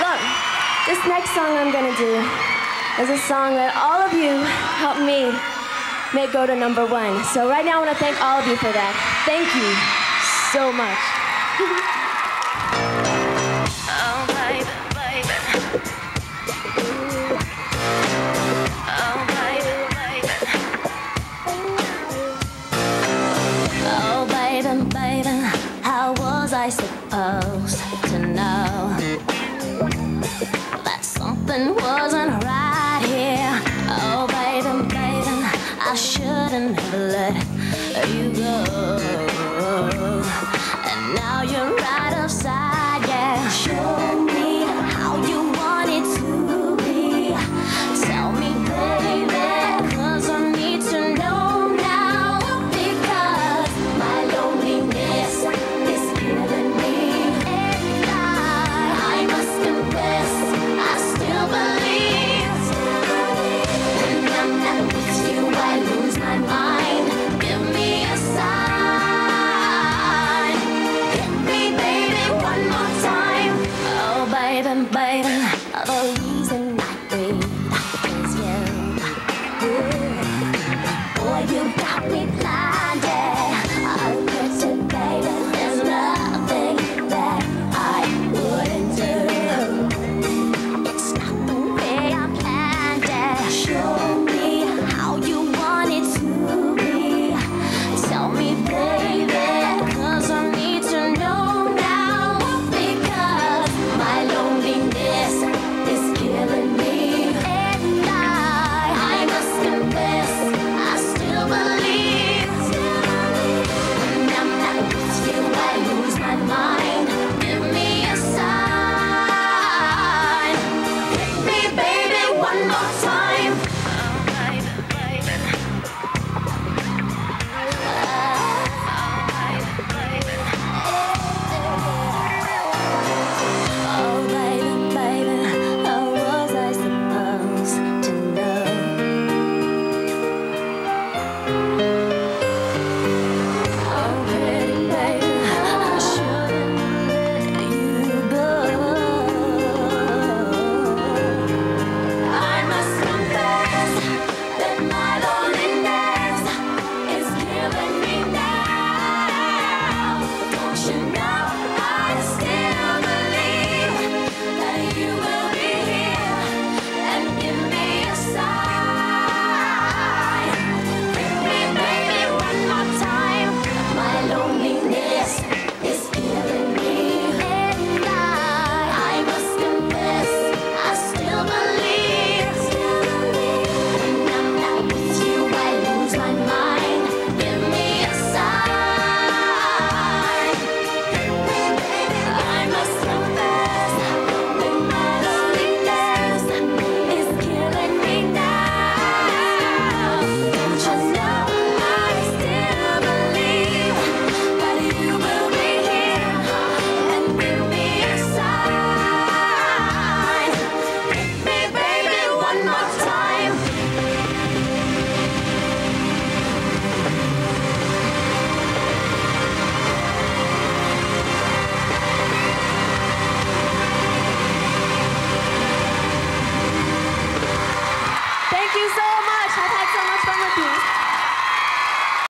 Look, this next song I'm gonna do is a song that all of you helped me make go to number one. So right now I wanna thank all of you for that. Thank you so much. shouldn't have let you go. And now you're right baby,